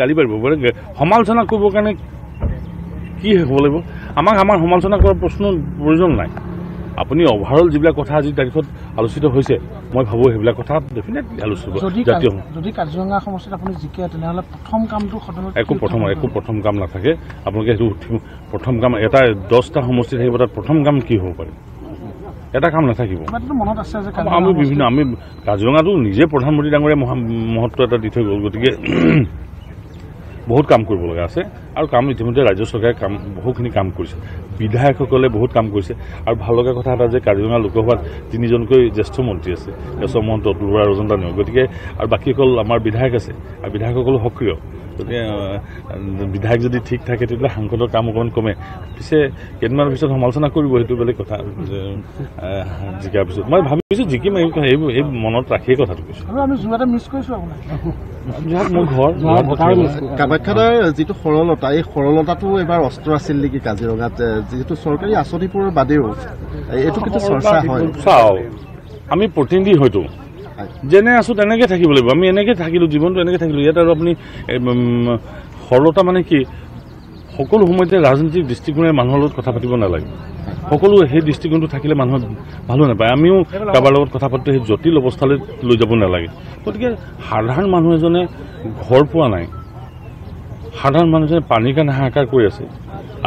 গালি পাৰিব সমালোচনা কৰিবৰ কাৰণে কি হ'ব লাগিব? আমাক আমাৰ সমালোচনা কৰাৰ প্ৰশ্ন প্ৰয়োজন নাই। আপুনি অভাৰঅল যিবিলাক কথা আজিৰ তাৰিখত আলোচিত হৈছে মই ভাবোঁ সেইবিলাক কথা ডেফিনেটলি আলোচিত যদি কাজিৰঙা সমষ্টিত আপুনি জিকে তেনেহ'লে প্ৰথম কামটো সদনত একো প্ৰথম? একো প্ৰথম কাম নাথাকে। আপোনালোকে সেইটো প্ৰথম কাম এটা দহটা সমষ্টি থাকিব তাত প্ৰথম কাম কি হ'ব পাৰে? এটা কাম নাথাকিব। আমি বিভিন্ন আমি কাজিৰঙাটো নিজে প্ৰধানমন্ত্ৰী ডাঙৰীয়া মহা- মহত্ব এটা দি থৈ গ'ল গতিকে বহুত কাম কৰিব লগা আছে। আৰু কাম ইতিমধ্যে ৰাজ্য চৰকাৰে কাম বহুখিনি কাম কৰিছে। বিধায়কসকলে বহুত কাম কৰিছে। আৰু ভাল লগা কথা এটা যে কাজিৰঙা লোকসভাত তিনিজনকৈ জ্যেষ্ঠ মন্ত্ৰী আছে। কেশৱ মহন্ত অতুল বৰা ৰজন দানীয় গতিকে আৰু বাকীসকল আমাৰ বিধায়ক আছে। আৰু বিধায়কসকলো সক্ৰিয়। গতিকে বিধায়ক যদি ঠিক থাকে তেতিয়াহ'লে সাংসদৰ কাম অকণমান কমে। পিছে কেইদিনমানৰ পিছত সমালোচনা কৰিব সেইটো বেলেগ কথা। জিকাৰ পিছত। মই ভাবিছোঁ জিকিম এই এইবোৰ এই মনত ৰাখিয়ে কথাটো কৈছোঁ। আৰু আমি যোৱাতে মিছ কৰিছোঁ আপোনাক যোৰহাট মোৰ ঘৰ যোৰহাট ভোটাৰ কামাখ্যাদাৰ যিটো সৰলতা এই সৰলতাটো এবাৰ অস্ত্ৰ আছিল নেকি কাজিৰঙাত? যিহেতু চৰকাৰী আঁচনিবোৰৰ বাদেও এইটো কিন্তু চৰ্চা হয়। চাওঁ আমি প্ৰতিনিধি হয়তো। যেনে আছো তেনেকে থাকিব লাগিব। আমি এনেকে থাকিলো জীৱনটো এনেকে থাকিলো। ইয়াত আৰু আপুনি সৰলতা মানে কি? সকলো সময়তে ৰাজনৈতিক দৃষ্টিকোণেৰে মানুহৰ লগত কথা পাতিব নালাগে। সকলো সেই দৃষ্টিকোণটো থাকিলে মানুহে ভালো নাপায়। আমিও কাৰোবাৰ লগত কথা পাতোতে সেই জটিল অৱস্থালৈ লৈ যাব নালাগে। গতিকে সাধাৰণ মানুহ এজনে ঘৰ পোৱা নাই। সাধাৰণ মানুহজনে পানীৰ কাৰণে হাহাকাৰ কৰি আছে।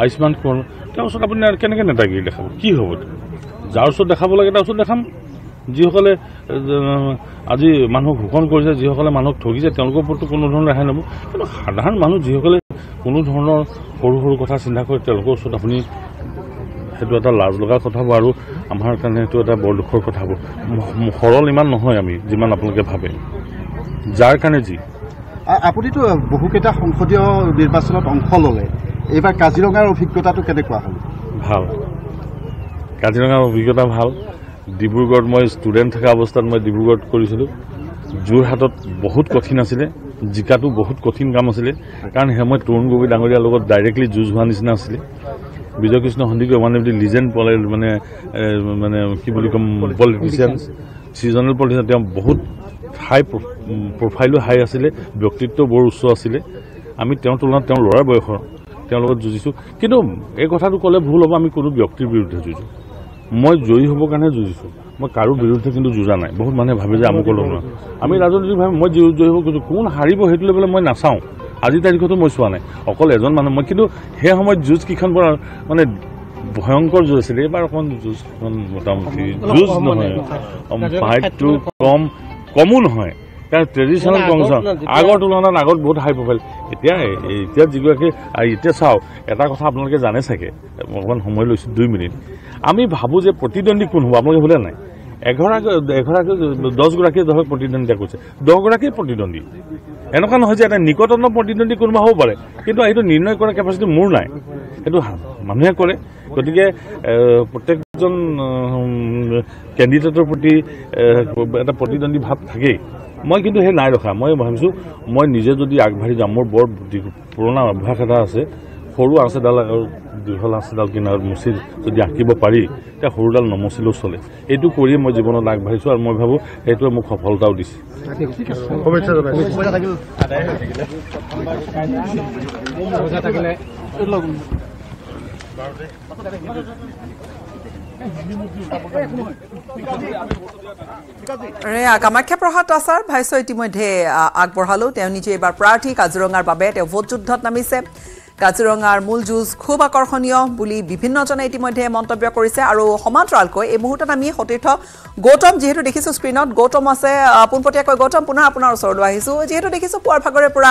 আয়ুষ্মান খুৱান তেওঁৰ ওচৰত আপুনি কেনেকৈ নেতাগিৰি দেখাব? কি হ'ব যাৰ ওচৰত দেখাব লাগে তাৰ ওচৰত দেখাম। যিসকলে আজি মানুহক শোষণ কৰিছে যিসকলে মানুহক ঠগিছে তেওঁলোকৰ ওপৰতো কোনো ধৰণৰ ৰেহাই ল'ব কিন্তু সাধাৰণ মানুহ যিসকলে কোনো ধৰণৰ সৰু সৰু কথা চিন্তা কৰে তেওঁলোকৰ ওচৰত আপুনি সেইটো এটা লাজ লগা কথা হ'ব আৰু আমাৰ কাৰণে সেইটো এটা বৰ দুখৰ কথা হ'ব। সৰল ইমান নহয় আমি যিমান আপোনালোকে ভাবে। যাৰ কাৰণে যি। আপুনিতো বহুকেইটা সংসদীয় নিৰ্বাচনত অংশ ল'লে। এইবাৰ কাজিৰঙাৰ অভিজ্ঞতাটো কেনেকুৱা হ'ল? ভাল। কাজিৰঙাৰ অভিজ্ঞতা ভাল। ডিব্ৰুগড়ত মই ষ্টুডেণ্ট থকা অৱস্থাত মই ডিব্ৰুগড়ত কৰিছিলোঁ। যোৰহাটত বহুত কঠিন আছিলে। জিকাটো বহুত কঠিন কাম আছিলে। কাৰণ সেই সময়ত তৰুণ গগৈ ডাঙৰীয়াৰ লগত ডাইৰেক্টলি যুঁজ হোৱা নিচিনা আছিলে। Bijoy Krishna Sandikoi one of the legend পলে মানে মানে কি বুলি ক'ম পলিটিচিয়ান ছিজনেল পলিটিচিয়ান তেওঁ বহুত হাই প্ৰফাইলো হাই আছিলে ব্যক্তিত্ব বৰ উচ্চ আছিলে। আমি তেওঁৰ তুলনাত তেওঁৰ ল'ৰাৰ বয়সৰ তেওঁৰ লগত যুঁজিছোঁ। কিন্তু এই কথাটো ক'লে ভুল হ'ব আমি কোনো ব্যক্তিৰ বিৰুদ্ধে যুঁজোঁ মই জয়ী হ'বৰ কাৰণে যুঁজিছোঁ। মই কাৰো বিৰুদ্ধে কিন্তু যুঁজা নাই। বহুত মানুহে ভাবে যে আমুকৰ লগত। আমি ৰাজনৈতিকভাৱে মই জয়ী হ'ব খোজোঁ কোন হাৰিব সেইটো লৈ পেলাই মই নাচাওঁ। আজিৰ তাৰিখতো মই চোৱা নাই। অকল এজন মানুহ মই কিন্তু সেই সময়ত যুঁজ কেইখন মানে ভয়ংকৰ যুঁজ আছিলে। এইবাৰ অকণমান যুঁজখন মোটামুটি। যুঁজ নহয়। ফাইটটো কম কমো নহয়। কাৰণ ট্ৰেডিশ্যনেল কংগ্ৰেছ আগৰ তুলনাত আগত বহুত হাই প্ৰফাইল এতিয়া এতিয়া যিগৰাকী আৰু এতিয়া চাওক এটা কথা আপোনালোকে জানে চাগে। অকণমান সময় লৈছোঁ দুই মিনিট। আমি ভাবোঁ যে প্ৰতিদ্বন্দ্বী কোন হ'ব? আপোনালোকে সোধে নাই? এঘৰাকী এঘৰাকী দহগৰাকীয়ে ধৰক প্ৰতিদ্বন্দ্বিতা কৰিছে। দহগৰাকীয়ে প্ৰতিদ্বন্দ্বী। এনেকুৱা নহয় যে এটা নিকটতম প্ৰতিদ্বন্দ্বী কোনোবা হ'ব পাৰে। কিন্তু সেইটো নিৰ্ণয় কৰাৰ কেপাচিটি মোৰ নাই। সেইটো মানুহে কৰে। গতিকে প্ৰত্যেকজন কেণ্ডিডেটৰ প্ৰতি এটা প্ৰতিদ্বন্দ্বী ভাৱ থাকেই। মই কিন্তু সেই নাই ৰখা। মই ভাবিছোঁ মই নিজে যদি আগবাঢ়ি যাম মোৰ বৰ পুৰণা অভ্যাস এটা আছে। সৰু আঁচেডাল আৰু দীঘল আঁচেডাল কিনাৰত মুচি যদি আঁকিব পাৰি তেতিয়া সৰুডাল নমচিলেও চলে। এইটো কৰিয়ে মই জীৱনত আগবাঢ়িছোঁ আৰু মই ভাবোঁ সেইটোৱে মোক সফলতাও দিছে। এয়া কামাখ্যা প্ৰসাদ আচাৰ। ভাইছ ইতিমধ্যে আগবঢ়ালো। তেওঁ নিজে এইবাৰ প্ৰাৰ্থী। কাজিৰঙাৰ বাবে তেওঁ ভোট যুদ্ধত নামিছে। কাজিৰঙাৰ মূল যুঁজ খুব আকৰ্ষণীয় বুলি বিভিন্নজনে ইতিমধ্যে মন্তব্য কৰিছে। আৰু সমান্তৰালকৈ এই মুহূৰ্তত আমি সতীৰ্থ গৌতম যিহেতু দেখিছোঁ স্ক্ৰীণত গৌতম আছে পোনপটীয়াকৈ। গৌতম পুনৰ আপোনাৰ ওচৰলৈ আহিছোঁ। যিহেতু দেখিছোঁ পুৱাৰ ভাগৰে পৰা।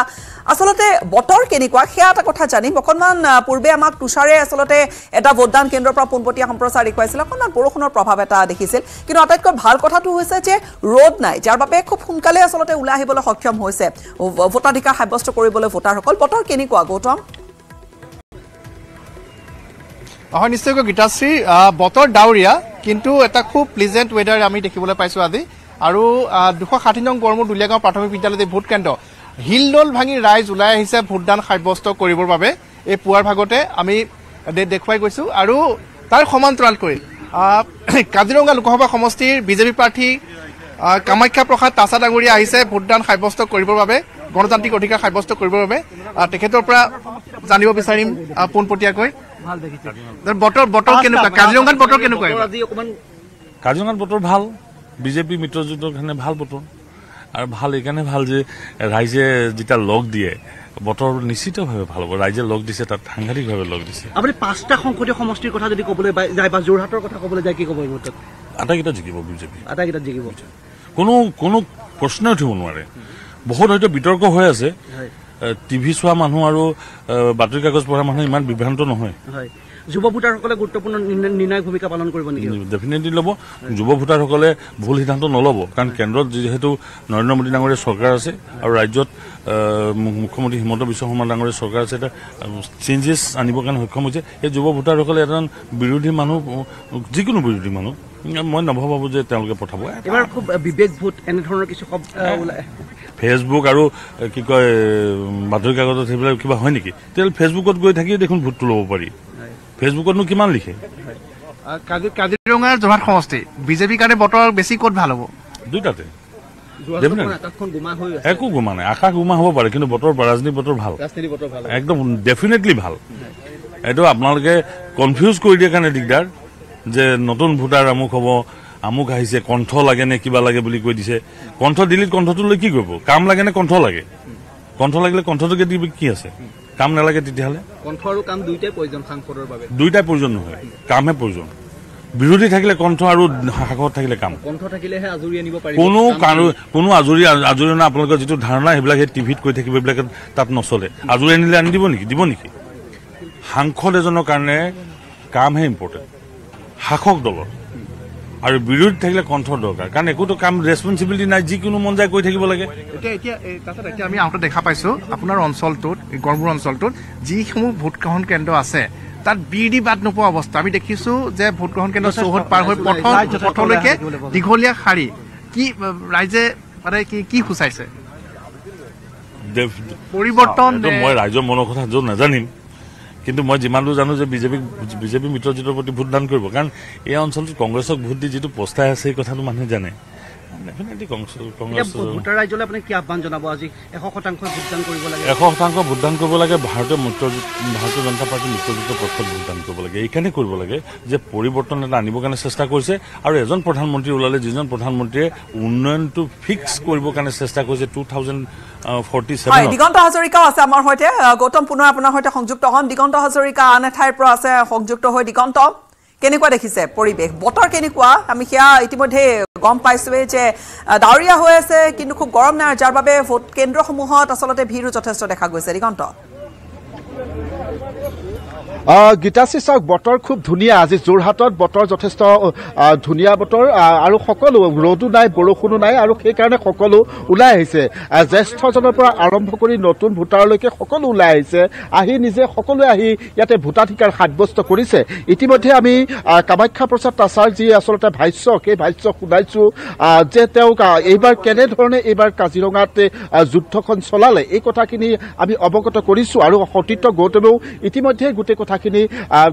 আচলতে বতৰ কেনেকুৱা? সেয়া এটা কথা জানিম। অকণমান পূৰ্বে আমাক তুষাৰে আচলতে এটা ভোটদান কেন্দ্ৰৰ পৰা পোনপটীয়া সম্প্ৰচাৰ দেখুৱাইছিল। অকণমান বৰষুণৰ প্ৰভাৱ এটা দেখিছিল। কিন্তু আটাইতকৈ ভাল কথাটো হৈছে যে ৰ'দ নাই যাৰ বাবে খুব সোনকালে আচলতে ওলাই আহিবলৈ সক্ষম হৈছে। ভোটাধিকাৰ সাব্যস্ত কৰিবলৈ ভোটাৰসকল। বতৰ কেনেকুৱা গৌতম? হয় নিশ্চয়কৈ গীতাশ্ৰী। বতৰ ডাৱৰীয়া কিন্তু এটা খুব প্লিজেণ্ট ৱেডাৰ আমি দেখিবলৈ পাইছোঁ আজি। আৰু দুশ ষাঠি নং গড়মূৰ দুলীয়াগাঁও প্ৰাথমিক বিদ্যালয়ত ভোট কেন্দ্ৰ। হিলদল ভাঙি ৰাইজ ওলাই আহিছে ভোটদান সাব্যস্ত কৰিবৰ বাবে। এই পুৱাৰ ভাগতে আমি দেখুৱাই গৈছোঁ। আৰু তাৰ সমান্তৰালকৈ কাজিৰঙা লোকসভা সমষ্টিৰ বিজেপি প্ৰাৰ্থী কামাখ্যা প্ৰসাদ তাছা ডাঙৰীয়া আহিছে ভোটদান সাব্যস্ত কৰিবৰ বাবে গণতান্ত্ৰিক অধিকাৰ সাব্যস্ত কৰিবৰ বাবে। তেখেতৰ পৰা জানিব বিচাৰিম পোনপটীয়াকৈ। ভাল দেখিছে। বতৰ বতৰ কেনেকুৱা? কাজিৰঙাত বতৰ কেনেকুৱা? আজি অকণমান কাজিৰঙাত বতৰ ভাল। বিজেপি মিত্ৰজোঁটৰ কাৰণে ভাল বতৰ। আৰু ভাল এইকাৰণে ভাল যে ৰাইজে যেতিয়া লগ দিয়ে বতৰ নিশ্চিতভাৱে ভাল হ'ব। ৰাইজে লগ দিছে তাত সাংঘাতিকভাৱে লগ দিছে। আপুনি পাঁচটা সংসদীয় সমষ্টিৰ কথা যদি ক'বলৈ যায় বা যোৰহাটৰ কথা ক'বলৈ যায় কি ক'ব এই মুহূৰ্তত? আটাইকেইটা জিকিব বিজেপি। আটাইকেইটাত জিকিব। কোনো কোনো প্ৰশ্নই উঠিব নোৱাৰে। বহুত হয়তো বিতৰ্ক হৈ আছে। হয়। টিভি চোৱা মানুহ আৰু বাতৰি কাগজ পঢ়া মানুহ ইমান বিভ্ৰান্ত নহয়। হয়। যুৱ ভোটাৰসকলে গুৰুত্বপূৰ্ণ নিৰ্ণ- নিৰ্ণায়ক ভূমিকা পালন কৰিব নেকি? ডেফিনেটলি ল'ব। যুৱ ভোটাৰসকলে ভুল সিদ্ধান্ত নল'ব কাৰণ কেন্দ্ৰত যিহেতু নৰেন্দ্ৰ মোদী ডাঙৰীয়া চৰকাৰ আছে আৰু ৰাজ্যত মুখ্যমন্ত্ৰী হিমন্ত বিশ্ব শৰ্মা ডাঙৰীয়া চৰকাৰ আছে এটা চেঞ্জেছ আনিবৰ কাৰণে সক্ষম হৈছে। এই যুৱ ভোটাৰসকলে এজন বিৰোধী মানুহ যিকোনো বিৰোধী মানুহ মই নভবাবো যে তেওঁলোকে পঠাব। এইবাৰ খুব বিবেক ভোট এনেধৰণৰ কিছু শব্দ ফেচবুক আৰু কি কয় বাতৰি কাগজত সেইবিলাক কিবা হয় নেকি? তেতিয়াহ'লে ফেচবুকত গৈ থাকিয়ে দেখোন ভোটটো ল'ব পাৰি। ফেচবুকতনো কিমান লিখে? কাজিৰঙাৰ যোৰহাট সমষ্টি। বিজেপিৰ কাৰণে বতৰ বেছি ক'ত ভাল হ'ব? দুইটাতে। একো গোমা নাই। আকাশ গোমা হ'ব পাৰে কিন্তু বতৰ ৰাজনীতি বতৰ ভাল। ৰাজনীতি বতৰ ভাল একদম ডেফিনেটলি ভাল। এইটো আপোনালোকে কনফিউজ কৰি দিয়ে কাৰণে দিগদাৰ যে নতুন ভোটাৰ আমুক হ'ব আমুক আহিছে কণ্ঠ লাগে নে কিবা লাগে বুলি কৈ দিছে। কণ্ঠ দিলে কণ্ঠটো লৈ কি কৰিব? কাম লাগে নে কণ্ঠ লাগে? কণ্ঠ লাগিলে কণ্ঠটোকে দি কি আছে? কাম নালাগে তেতিয়াহ'লে? কণ্ঠ আৰু কাম দুয়োটাই প্ৰয়োজন সাংসদৰ বাবে। দুইটাই প্ৰয়োজন নহয় কামহে প্ৰয়োজন। বিৰোধী থাকিলে কণ্ঠ আৰু সাহসত থাকিলে কাম। কণ্ঠ থাকিলেহে আজৰি আনিব পাৰিব। কোনো কাৰো- কোনো আজৰি আজৰি নাই আপোনালোকৰ যিটো ধাৰণা সেইবিলাক সেই টিভিত কৈ থাকিব এইবিলাক তাত নচলে। আজৰি আনিলে আনি দিব নেকি? দিব নেকি? সাংসদ এজনৰ কাৰণে কামহে ইম্পৰ্টেণ্ট শাসক দলৰ আৰু বিৰোধী থাকিলে কণ্ঠৰ দৰকাৰ। কাৰণ একোতো কাম ৰেচপনচিবিলিটি নাই যিকোনো মন যায় কৈ থাকিব লাগে। এতিয়া এতিয়া এই তাৰপিছত এতিয়া আমি আহোঁতে দেখা পাইছো আপোনাৰ অঞ্চলটোত এই গড়মূৰ অঞ্চলটোত যিসমূহ ভোটগ্ৰহণ কেন্দ্ৰ আছে তাত বিৰি বাদ নোপোৱা অৱস্থা। আমি দেখিছো যে ভোটগ্ৰহণ কেন্দ্ৰ চৌহদ পাৰ হৈ পথ পথলৈকে দীঘলীয়া শাৰী। কি ৰাইজে মানে কি কি সূচাইছে? পৰিৱৰ্তন মই ৰাইজৰ মনৰ কথা য'ত নাজানিম। কিন্তু মই যিমান দূৰ জানো যে বিজেপিক বিজেপি মিত্ৰজোঁটৰ প্ৰতি ভোটদান কৰিব। কাৰণ এই অঞ্চলটোত কংগ্ৰেছক ভোট দি যিটো পস্তাই আছে এই কথাটো মানুহে জানে। ডেফিনেটলি কংগ্ৰেছ এতিয়া কংগ্ৰেছ ভোটাৰ ৰাইজলৈ আপুনি কি আহ্বান জনাব আজি? এশ শতাংশ ভোটদান কৰিব লাগে। এশ শতাংশ ভোটদান কৰিব লাগে ভাৰতীয় মিত্ৰজোঁট ভাৰতীয় জনতা পাৰ্টীৰ মিত্ৰজোঁটৰ পক্ষত ভোটদান কৰিব লাগে। এইকাৰণে কৰিব লাগে যে পৰিৱৰ্তন এটা আনিবৰ কাৰণে চেষ্টা কৰিছে আৰু এজন প্ৰধানমন্ত্ৰী ওলালে যিজন প্ৰধানমন্ত্ৰীয়ে উন্নয়নটো ফিক্স কৰিবৰ কাৰণে চেষ্টা কৰিছে টু থাউজেণ্ড ফৰ্টি ছেভেনত দিগন্ত হাজৰিকাও আছে আমাৰ সৈতে। গৌতম পুনৰ আপোনাৰ সৈতে সংযুক্ত হ'ম। দিগন্ত হাজৰিকা আন এঠাইৰ পৰা আছে সংযুক্ত হৈ। দিগন্ত কেনেকুৱা দেখিছে পৰিৱেশ? বতৰ কেনেকুৱা? আমি সেয়া ইতিমধ্যে গম পাইছোৱেই যে ডাৱৰীয়া হৈ আছে কিন্তু খুব গৰম নাই যাৰ বাবে ভোট কেন্দ্ৰসমূহত আচলতে ভিৰো যথেষ্ট দেখা গৈছে। দিগন্ত। গীতাশ্ৰী চাওক বতৰ খুব ধুনীয়া। আজি যোৰহাটত বতৰ যথেষ্ট ধুনীয়া বতৰ আৰু সকলো ৰ'দো নাই বৰষুণো নাই আৰু সেইকাৰণে সকলো ওলাই আহিছে। আহ, জ্যেষ্ঠজনৰ পৰা আৰম্ভ কৰি নতুন ভোটাৰলৈকে সকলো ওলাই আহিছে। আহি নিজে সকলোৱে আহি ইয়াতে ভোটাধিকাৰ সাব্যস্ত কৰিছে। ইতিমধ্যে আমি কামাখ্যা প্ৰসাদ তাছাৰ যি আচলতে ভাষ্য সেই ভাষ্য শুনাইছো যে তেওঁক এইবাৰ কেনেধৰণে এইবাৰ কাজিৰঙাত যুদ্ধখন চলালে এই কথাখিনি আমি অৱগত কৰিছো। আৰু সতীৰ্থ গৌতমেও ইতিমধ্যে গোটেই কথাখিনি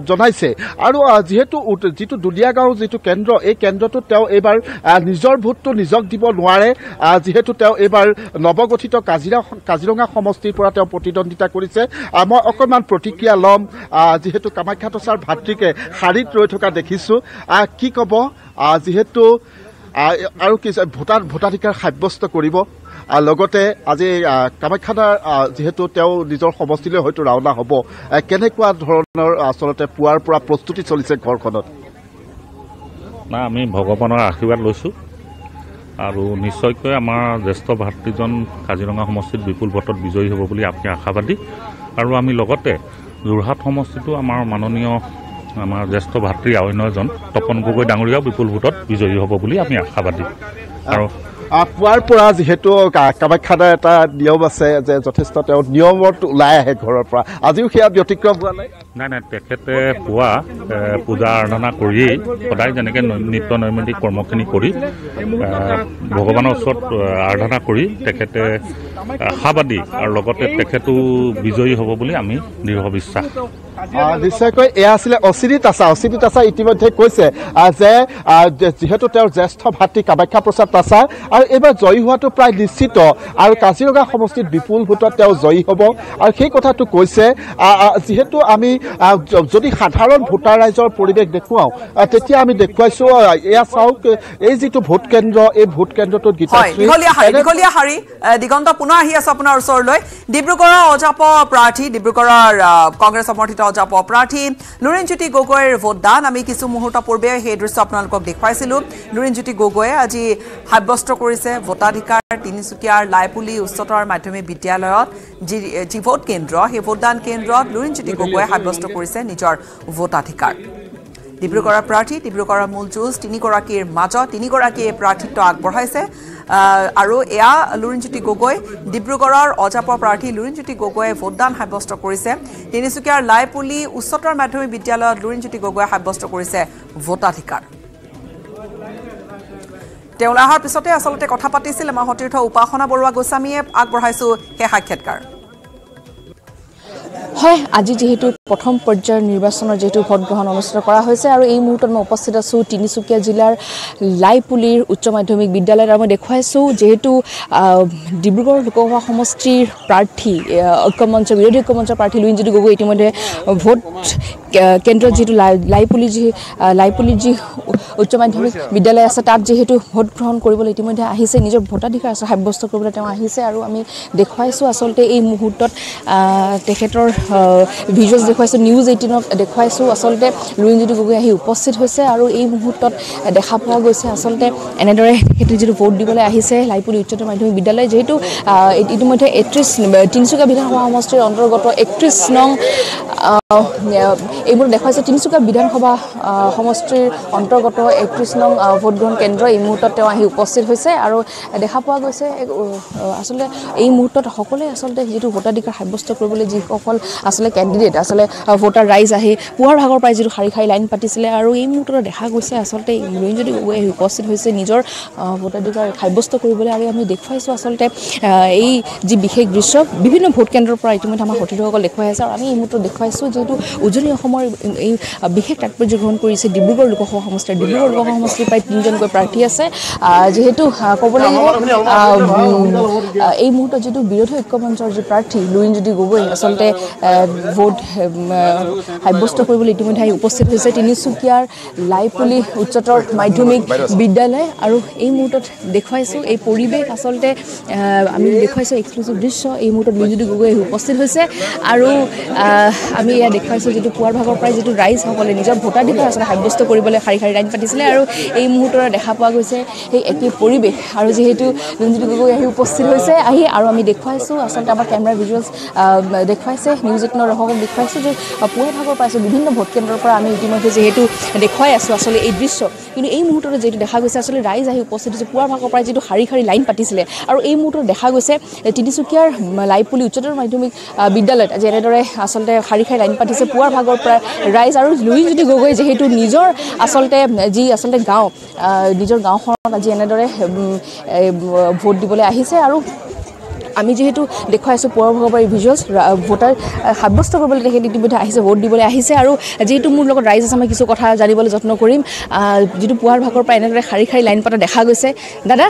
জনাইছে। আৰু যিহেতু যিটো দুলীয়াগাঁও যিটো কেন্দ্ৰ এই কেন্দ্ৰটোত তেওঁ এইবাৰ নিজৰ ভোটটো নিজক দিব নোৱাৰে। যিহেতু তেওঁ এইবাৰ নৱগঠিত কাজিৰা কাজিৰঙা সমষ্টিৰ পৰা তেওঁ প্ৰতিদ্বন্দ্বিতা কৰিছে। মই অকণমান প্ৰতিক্ৰিয়া ল'ম। যিহেতু কামাখ্যা টচাৰ ভাতৃকে শাৰীত ৰৈ থকা দেখিছো। কি ক'ব? যিহেতু আৰু কি ভোটাৰ ভোটাধিকাৰ সাব্যস্ত কৰিব। লগতে আজি কামাখ্যাদাৰ যিহেতু তেওঁ নিজৰ সমষ্টিলৈ হয়তো ৰাওনা হ'ব কেনেকুৱা ধৰণৰ আচলতে পুৱাৰ পৰা প্ৰস্তুতি চলিছে ঘৰখনত? নাই আমি ভগৱানৰ আশীৰ্বাদ লৈছোঁ। আৰু নিশ্চয়কৈ আমাৰ জ্যেষ্ঠ ভাতৃজন কাজিৰঙা সমষ্টিত বিপুল ভোটত বিজয়ী হ'ব বুলি আমি আশাবাদী। আৰু আমি লগতে যোৰহাট সমষ্টিটো আমাৰ মাননীয় আমাৰ জ্যেষ্ঠ ভাতৃ অন্য এজন তপন গগৈ ডাঙৰীয়াও বিপুল ভোটত বিজয়ী হ'ব বুলি আমি আশাবাদী। আৰু পুৱাৰ পৰা যিহেতু কামাখ্যাদাৰ এটা নিয়ম আছে যে যথেষ্ট তেওঁ নিয়মত ওলাই আহে ঘৰৰ পৰা। আজিও সেয়া ব্যতিক্ৰম হোৱা নাই? নাই নাই তেখেতে পুৱা পূজা আৰাধনা কৰিয়েই সদায় যেনেকৈ নিত্য নৈমিত্তিক কৰ্মখিনি কৰি ভগৱানৰ ওচৰত আৰাধনা কৰি তেখেতে আশাবাদী আৰু লগতে তেখেতো বিজয়ী হ'ব বুলি আমি দৃঢ় বিশ্বাস। নিশ্চয়কৈ এয়া আছিলে অচিৰি তাছা। অচিৰি তাছা ইতিমধ্যে কৈছে যে যিহেতু তেওঁৰ জ্যেষ্ঠ ভাতৃ কামাখ্যা প্ৰসাদ তাছা আৰু এইবাৰ জয়ী হোৱাটো প্ৰায় নিশ্চিত আৰু কাজিৰঙা সমষ্টিত বিপুল ভোটত তেওঁ জয়ী হ'ব। আৰু সেই কথাটো কৈছে যিহেতু আমি যদি সাধাৰণ ভোটাৰ ৰাইজৰ পৰিৱেশ দেখুৱাওঁ তেতিয়া আমি দেখুৱাইছো এয়া চাওক এই যিটো ভোট কেন্দ্ৰ এই ভোট কেন্দ্ৰটোত গীতাশ্ৰী দীঘলীয়া শাৰী দিগন্ত পুনৰ আহি আছে আপোনাৰ ওচৰলৈ। ডিব্ৰুগড়ৰ অজাপ প্ৰাৰ্থী ডিব্ৰুগড়ৰ কংগ্ৰেছ সমৰ্থিত অজাপ প্ৰাৰ্থী লুৰিণজ্যোতি গগৈৰ ভোটদান। আমি কিছু মুহূৰ্ত পূৰ্বে সেই দৃশ্য আপোনালোকক দেখুৱাইছিলো। লুৰিণজ্যোতি গগৈয়ে আজি সাব্যস্ত কৰিছে ভোটাধিকাৰ তিনিচুকীয়াৰ লাইপুলি উচ্চতৰ মাধ্যমিক বিদ্যালয়ত যি ভোট কেন্দ্ৰ সেই ভোটদান কেন্দ্ৰত লুৰিণজ্যোতি গগৈয়ে সাব্যস্ত কৰিছে নিজৰ ভোটাধিকাৰ। ডিব্ৰুগড়ৰ প্ৰাৰ্থী ডিব্ৰুগড়ৰ মূল যুঁজ তিনিগৰাকীৰ মাজত তিনিগৰাকীয়ে প্ৰাৰ্থিত্ব আগবঢ়াইছে। আৰু এয়া লুৰিণজ্যোতি গগৈ ডিব্ৰুগড়ৰ অজাপ প্ৰাৰ্থী লুৰিণজ্যোতি গগৈয়ে ভোটদান সাব্যস্ত কৰিছে। তিনিচুকীয়াৰ লাইপুলি উচ্চতৰ মাধ্যমিক বিদ্যালয়ত লুৰিণজ্যোতি গগৈয়ে সাব্যস্ত কৰিছে ভোটাধিকাৰ। তেওঁলৈ অহাৰ পিছতে আচলতে কথা পাতিছিল আমাৰ সতীৰ্থ উপাসনা বৰুৱা গোস্বামীয়ে আগবঢ়াইছো সেই সাক্ষাৎকাৰ। হয়। আজি যিহেতু প্ৰথম পৰ্যায়ৰ নিৰ্বাচনৰ যিহেতু ভোটগ্ৰহণ অনুষ্ঠিত কৰা হৈছে আৰু এই মুহূৰ্তত মই উপস্থিত আছোঁ তিনিচুকীয়া জিলাৰ লাইপুলিৰ উচ্চ মাধ্যমিক বিদ্যালয়ত আৰু মই দেখুৱাইছোঁ যিহেতু ডিব্ৰুগড় লোকসভা সমষ্টিৰ প্ৰাৰ্থী ঐক্যমঞ্চ বিৰোধী ঐক্যমঞ্চৰ প্ৰাৰ্থী লুইনজ্যোতি গগৈ ইতিমধ্যে ভোট কেন্দ্ৰত যিহেতু লাই লাইপুলি যি আহ, লাইপুলিৰ যি উচ্চ মাধ্যমিক বিদ্যালয় আছে তাত যিহেতু ভোট গ্ৰহণ কৰিবলৈ ইতিমধ্যে আহিছে নিজৰ ভোটাধিকাৰ আছে সাব্যস্ত কৰিবলৈ তেওঁ আহিছে আৰু আমি দেখুৱাইছোঁ আচলতে এই মুহূৰ্তত তেখেতৰ ভিজুৱেলছ দেখুৱাইছোঁ নিউজ এইটিনক দেখুৱাইছোঁ। আচলতে লুৰিণজ্যোতি গগৈ আহি উপস্থিত হৈছে আৰু এই মুহূৰ্তত দেখা পোৱা গৈছে আচলতে এনেদৰে তেখেতে যিটো ভোট দিবলৈ আহিছে লাইপুলি উচ্চতৰ মাধ্যমিক বিদ্যালয় যিহেতু ইতিমধ্যে একত্ৰিছ তিনিচুকীয়া বিধানসভা সমষ্টিৰ অন্তৰ্গত একত্ৰিছ নং এইবোৰ দেখুৱাইছে। তিনিচুকীয়া বিধানসভা সমষ্টিৰ অন্তৰ্গত একত্ৰিছ নং ভোটগ্ৰহণ কেন্দ্ৰ এই মুহূৰ্তত তেওঁ আহি উপস্থিত হৈছে আৰু দেখা পোৱা গৈছে আচলতে এই মুহূৰ্তত সকলোৱে আচলতে যিটো ভোটাধিকাৰ সাব্যস্ত কৰিবলৈ যিসকল আচলতে কেণ্ডিডেট আচলতে ভোটাৰ ৰাইজ আহি পুৱাৰ ভাগৰ পৰাই যিটো শাৰী শাৰী লাইন পাতিছিলে আৰু এই মুহূৰ্তত দেখা গৈছে আচলতে গগৈ আহি উপস্থিত হৈছে নিজৰ ভোটাধিকাৰ সাব্যস্ত কৰিবলৈ আৰু আমি দেখুৱাইছোঁ আচলতে এই যি বিশেষ দৃশ্য বিভিন্ন ভোট কেন্দ্ৰৰ পৰা ইতিমধ্যে আমাৰ সতীৰ্থসকল দেখুৱাই আছে আৰু আমি এই মুহূৰ্তত দেখুৱাইছোঁ যিহেতু উজনি অসমৰ এই বিশেষ তাৎপৰ্য গ্ৰহণ কৰিছে ডিব্ৰুগড় লোকসভা সমষ্টিৰ ডিব্ৰুগড় লোকসভা সমষ্টিৰ প্ৰায় তিনিজনকৈ প্ৰাৰ্থী আছে। যিহেতু ক'ব লাগিব এই মুহূৰ্তত যিটো বিৰোধী ঐক্যমঞ্চৰ যি প্ৰাৰ্থী লুৰিণজ্যোতি গগৈ আচলতে ভোট সাব্যস্ত কৰিবলৈ ইতিমধ্যে আহি উপস্থিত হৈছে তিনিচুকীয়াৰ লাইপুলি উচ্চতৰ মাধ্যমিক বিদ্যালয়। আৰু এই মুহূৰ্তত দেখুৱাইছোঁ এই পৰিৱেশ আচলতে আমি দেখুৱাইছোঁ এক্সক্লুচিভ দৃশ্য। এই মুহূৰ্তত লুৰিণজ্যোতি গগৈ আহি উপস্থিত হৈছে। আৰু আমি এয়া দেখুৱাইছোঁ যিটো পুৱাৰ ভাগৰ পৰাই যিটো ৰাইজসকলে নিজৰ ভোটাধিকাৰ আচলতে সাব্যস্ত কৰিবলৈ শাৰী শাৰী লাইন পাতিছিলে। আৰু এই মুহূৰ্তত দেখা পোৱা গৈছে সেই একেই পৰিৱেশ। আৰু যিহেতু লুৰিণজ্যোতি গগৈ আহি উপস্থিত হৈছে আহি আৰু আমি দেখুৱাইছোঁ আচলতে আমাৰ কেমেৰা ভিজুৱেলছ দেখুৱাইছে নিউজ এইটিনৰ দৰ্শকক দেখুৱাইছোঁ যে পুৱাৰ ভাগৰ পাইছোঁ বিভিন্ন ভোট কেন্দ্ৰৰ পৰা আমি ইতিমধ্যে যিহেতু দেখুৱাই আছোঁ আচলতে এই দৃশ্য। কিন্তু এই মুহূৰ্তত যিহেতু দেখা গৈছে আচলতে ৰাইজ আহি উপস্থিত হৈছে। পুৱাৰ ভাগৰ পৰাই যিটো শাৰী শাৰী লাইন পাতিছিলে। আৰু এই মুহূৰ্তত দেখা গৈছে তিনিচুকীয়াৰ লাইপুলি উচ্চতৰ মাধ্যমিক বিদ্যালয়ত আজি এনেদৰে আচলতে শাৰী শাৰী লাইন পাতিছে। পুৱাৰ ভাগৰ পৰা ৰাইজ আৰু লুৰিণজ্যোতি গগৈ যিহেতু নিজৰ আচলতে যি আচলতে গাঁও নিজৰ গাঁওখনত আজি এনেদৰে ভোট দিবলৈ আহিছে। আৰু আমি যিহেতু পুৱাৰ ভাগৰ পৰা ভিজুৱেলছ ভোটাৰ সাব্যস্ত কৰিবলৈ তেখেত ইতিমধ্যে আহিছে ভোট দিবলৈ আহিছে আৰু যিহেতু মোৰ লগত ৰাইজ আছে মই কিছু কথা জানিবলৈ যত্ন কৰিম। যিটো পুৱাৰ ভাগৰ পৰা এনেদৰে শাৰী শাৰী লাইন পতা দেখা গৈছে। দাদা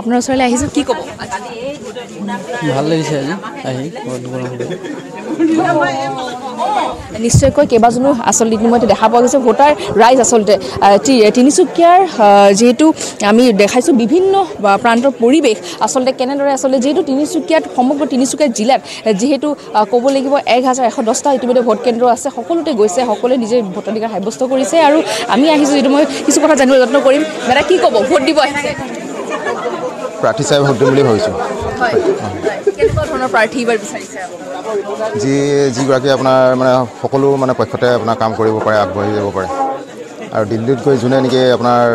আপোনাৰ ওচৰলৈ আহিছোঁ কি ক'ব? ভাল লাগিছে আজি আহি নিশ্চয়কৈ কেইবাজনো আচলতে ইতিমধ্যে দেখা পোৱা গৈছে। ভোটাৰ ৰাইজ আচলতে তিনিচুকীয়াৰ যিহেতু আমি দেখাইছোঁ বিভিন্ন প্ৰান্তৰ পৰিৱেশ আচলতে কেনেদৰে আচলতে যিহেতু তিনিচুকীয়াত সমগ্ৰ তিনিচুকীয়া জিলাত যিহেতু ক'ব লাগিব এক হাজাৰ এশ দহটা ইতিমধ্যে ভোট কেন্দ্ৰ আছে সকলোতে গৈছে সকলোৱে নিজে ভোটাধিকাৰ সাব্যস্ত কৰিছে আৰু আমি আহিছোঁ যিটো মই কিছু কথা জানিবলৈ যত্ন কৰিম। দাদা কি ক'ব? ভোট দিব প্ৰাৰ্থী চাই ভোট দিম বুলি ভাবিছোঁ। যি যিগৰাকী আপোনাৰ মানে সকলো মানে পক্ষতে আপোনাৰ কাম কৰিব পাৰে আগবাঢ়ি যাব পাৰে। আৰু দিল্লীত গৈ যোনে নেকি আপোনাৰ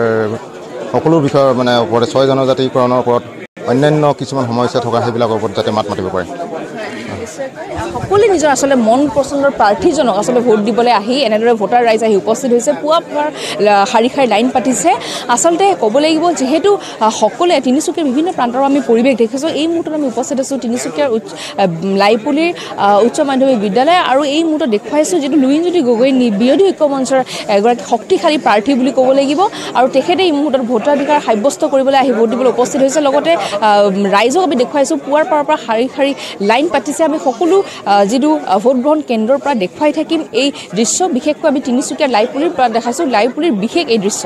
সকলো বিষয়ৰ মানে ওপৰতে ছয় জনজাতিকৰণৰ ওপৰত অন্যান্য কিছুমান সমস্যা থকা সেইবিলাকৰ ওপৰত যাতে মাত মাতিব পাৰে। সকলোৱে নিজৰ আচলতে মন পচন্দৰ প্ৰাৰ্থীজনক আচলতে ভোট দিবলৈ আহি এনেদৰে ভোটাৰ ৰাইজ আহি উপস্থিত হৈছে। পুৱা শাৰী শাৰী লাইন পাতিছে। আচলতে ক'ব লাগিব যিহেতু সকলোৱে তিনিচুকীয়াৰ বিভিন্ন প্ৰান্তৰ আমি পৰিৱেশ দেখিছোঁ এই মুহূৰ্তত আমি উপস্থিত আছোঁ তিনিচুকীয়াৰ আহ, লাইপুলিৰ উচ্চ মাধ্যমিক বিদ্যালয় আৰু এই মুহূৰ্তত দেখুৱাইছোঁ যিটো লুৰিণজ্যোতি গগৈ বিৰোধী ঐক্য মঞ্চৰ এগৰাকী শক্তিশালী প্ৰাৰ্থী বুলি ক'ব লাগিব। আৰু তেখেতে এই মুহূৰ্তত ভোটাধিকাৰ সাব্যস্ত কৰিবলৈ আহি ভোট দিবলৈ উপস্থিত হৈছে। লগতে ৰাইজক আমি দেখুৱাইছোঁ পুৱাৰ পাৰৰ পৰা শাৰী শাৰী লাইন পাতিছে। আমি সকলো যিটো ভোটগ্ৰহণ কেন্দ্ৰৰ পৰা দেখুৱাই থাকিম এই দৃশ্য বিশেষকৈ আমি তিনিচুকীয়া লাইপুলিৰ পৰা দেখাইছোঁ। লাইপুলিৰ বিশেষ এই দৃশ্য।